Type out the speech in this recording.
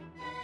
Bye.